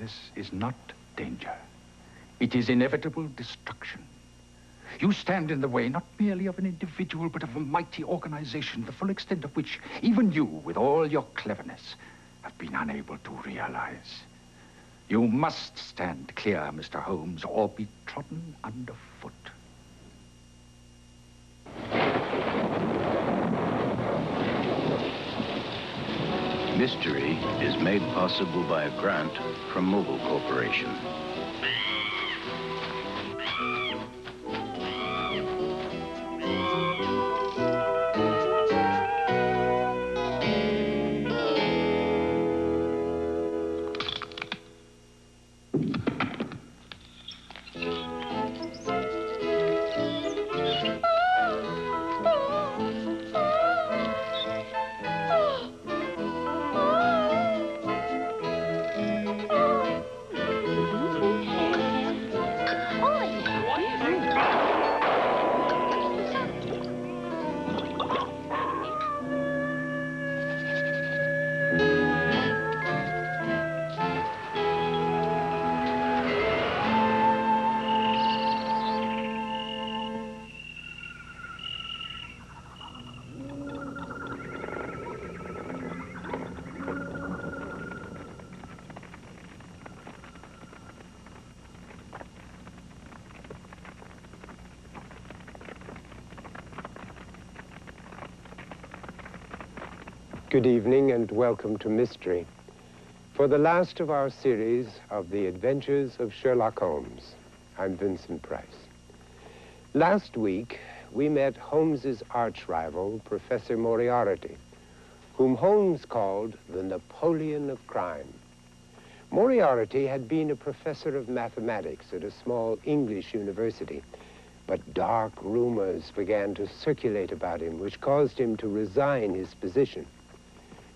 This is not danger. It is inevitable destruction. You stand in the way not merely of an individual, but of a mighty organization, the full extent of which even you, with all your cleverness, have been unable to realize. You must stand clear, Mr. Holmes, or be trodden underfoot. Mystery is made possible by a grant from Mobil Corporation. Good evening and welcome to Mystery. For the last of our series of the adventures of Sherlock Holmes, I'm Vincent Price. Last week, we met Holmes's arch rival, Professor Moriarty, whom Holmes called the Napoleon of crime. Moriarty had been a professor of mathematics at a small English university, but dark rumors began to circulate about him, which caused him to resign his position.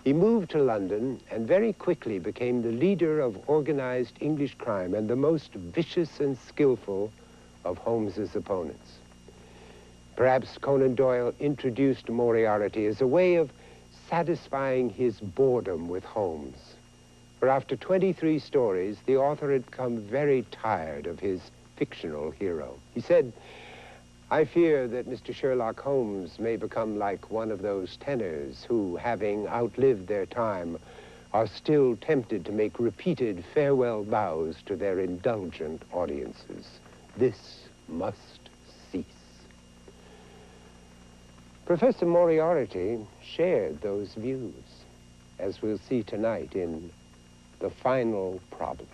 He moved to London and very quickly became the leader of organized English crime and the most vicious and skillful of Holmes's opponents. Perhaps Conan Doyle introduced Moriarty as a way of satisfying his boredom with Holmes. For after 23 stories, the author had become very tired of his fictional hero. He said, I fear that Mr. Sherlock Holmes may become like one of those tenors who, having outlived their time, are still tempted to make repeated farewell bows to their indulgent audiences. This must cease. Professor Moriarty shared those views, as we'll see tonight in The Final Problem.